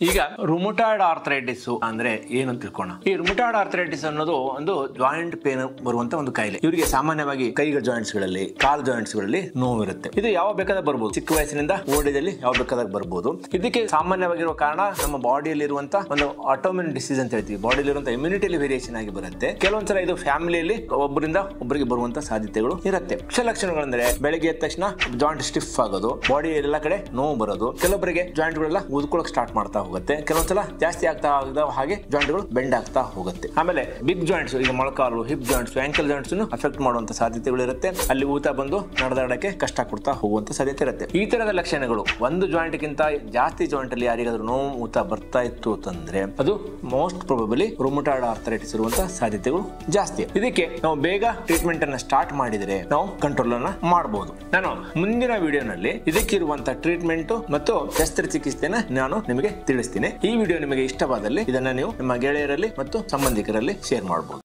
ಈಗ ರುಮುಟಾಯ್ಡ್ ಆರ್ಥರೈಟಿಸ್ ಅಂದ್ರೆ ಏನು ತಿಳ್ಕೋಣ ಈ ರುಮುಟಾಯ್ಡ್ ಆರ್ಥರೈಟಿಸ್ ಅನ್ನೋದು ಒಂದು ಜಾಯಿಂಟ್ ಪೇನ್ ಬರುವಂತ ಒಂದು ಕಾಯಿಲೆ. ಇವರಿಗೆ ಸಾಮಾನ್ಯವಾಗಿ ಕೈಗಳ ಜಾಯಿಂಟ್ಸ್ಗಳಲ್ಲಿ, ಕಾಲ್ ಜಾಯಿಂಟ್ಸ್ಗಳಲ್ಲಿ ನೋವಿರುತ್ತೆ. ಇದು ಯಾವ ಬೇಕಾದ ಬರ್ಬೋದು? ಚಿಕ್ಕ ವಯಸ್ಸಿನಿಂದ ಓಡಿದಲ್ಲಿ ಯಾವ ಬೇಕಾದಾಗ ಬರ್ಬೋದು? ಇದಕ್ಕೆ ಸಾಮಾನ್ಯವಾಗಿರುವ ಕಾರಣ ನಮ್ಮ ಬಾಡಿಯಲ್ಲಿ ಇರುವಂತ ಒಂದು ಆಟೋಮಿನ್ ಡಿಸೀಸ್ ಅಂತ ಹೇಳ್ತೀವಿ. ಬಾಡಿಯಲ್ಲಿ ಇರುವಂತ ಇಮ್ಯುನಿಟಿಲಿ ವೇರಿಯೇಷನ್ ಆಗಿ ಬರುತ್ತೆ. ಕೆಲವೊಂದ್ಸಲ ಇದು ಫ್ಯಾಮಿಲಿಯಲ್ಲಿ ಒಬ್ಬರಿಂದ ಒಬ್ಬರಿಗೆ ಬರುವಂತ ಸಾಧ್ಯತೆಗಳು ಇರುತ್ತೆ. ಮುಖ್ಯ ಲಕ್ಷಣಗಳೆಂದ್ರೆ ಬೆಳಗ್ಗೆ ಎದ್ದ ತಕ್ಷಣ ಜಾಯಿಂಟ್ ಸ್ಟಿಫ್ ಆಗೋದು ಬಾಡಿ ಎಲ್ಲ ಕಡೆ ನೋವು ಬರೋದು, ಕೆಲವೊಬ್ಬರಿಗೆ ಜಾಯಿಂಟ್ ಗಳೆಲ್ಲ ಸ್ಟಾರ್ಟ್ ಮಾಡ್ತಾ ಹೋಗುತ್ತೆ. ಕೆಲವೊಂದ್ಸಲ ಜಾಸ್ತಿ ಆಗ್ತಾ ಆಗದ ಹಾಗೆ ಜಾಯಿಂಟ್ಗಳು ಬೆಂಡ್ ಆಗ್ತಾ ಹೋಗುತ್ತೆ. ಆಮೇಲೆ ಬಿಗ್ ಜಾಯಿಂಟ್ಸ್ ಈಗ ಮೊಳಕಾಲು hip joints ankle joints affect ಮಾಡುವಂತ ಸಾಧ್ಯತೆಗಳು ಇರುತ್ತೆ. ಅಲ್ಲಿ ಊತ ಬಂದು ನಡೆದಾಡಕ್ಕೆ ಕಷ್ಟ ಕೊಡ್ತಾ ಹೋಗುವಂತ ಸಾಧ್ಯತೆ ಇರುತ್ತೆ. ಈ ತರದ ಲಕ್ಷಣಗಳು, ಒಂದು ಜಾಯಿಂಟ್ ಗಿಂತ ಜಾಸ್ತಿ ಜಾಯಿಂಟ್ ಅಲ್ಲಿ ಯಾರಿಗಾದ್ರೂ ನೋವು, ಊತ ಬರ್ತಾ ಇತ್ತು ಅಂತಂದ್ರೆ ಅದು ಮೋಸ್ಟ್ ಪ್ರಾಬಬಲಿ ರುಮುಟಾಡ್ ಆರ್ಥರೈಟಿಸ್ ಇರುವಂತ ಸಾಧ್ಯತೆಗಳು ಜಾಸ್ತಿ. ಇದಕ್ಕೆ ನಾವು ಬೇಗ ಟ್ರೀಟ್ಮೆಂಟ್ ಅನ್ನ ಸ್ಟಾರ್ಟ್ ಮಾಡಿದರೆ ನಾವು ಕಂಟ್ರೋಲ್ ಅನ್ನ ಮಾಡಬಹುದು ನಾನು ಮುಂದಿನ ವಿಡಿಯೋನಲ್ಲಿ ಇದಕ್ಕಿರುವಂತ ಟ್ರೀಟ್ಮೆಂಟ್ ಮತ್ತು ಶಸ್ತ್ರಚಿಕಿತ್ಸೆನ ನಾನು ನಿಮಗೆ ತಿಳಿಸ್ತೀನಿ. ಈ ವಿಡಿಯೋ ನಿಮಗೆ ಇಷ್ಟವಾದಲ್ಲಿ ಇದನ್ನ ನೀವು ನಿಮ್ಮ ಗೆಳೆಯರಲ್ಲಿ ಮತ್ತು ಸಂಬಂಧಿಕರಲ್ಲಿ ಶೇರ್ ಮಾಡಬಹುದು